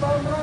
Bye.